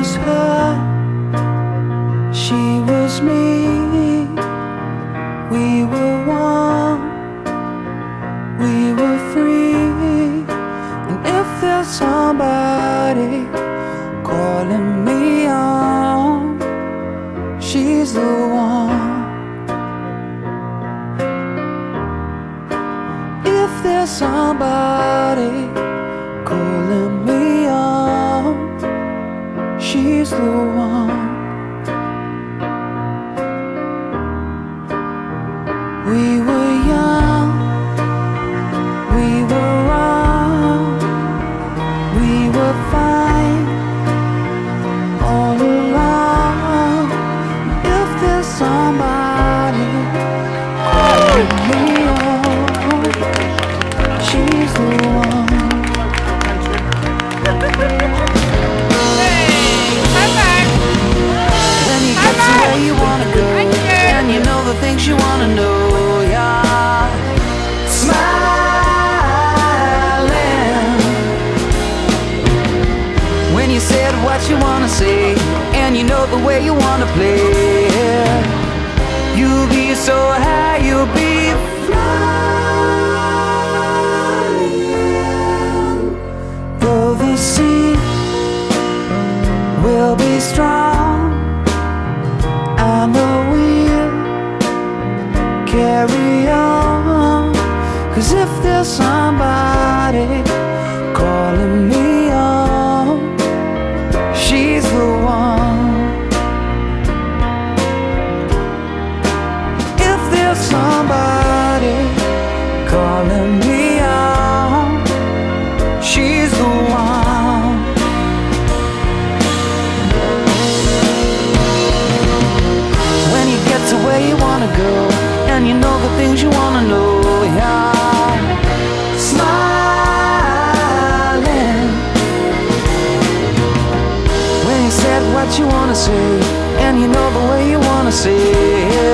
was her, she was me. We were one, we were free. And if there's somebody calling me on, she's the one. If there's somebody you wanna say, the what you wanna say and you know the way you wanna play, you'll be so high, you'll be. Will be strong. I know we'll carry on. Cause if there's somebody what you wanna say And you know the way you wanna say it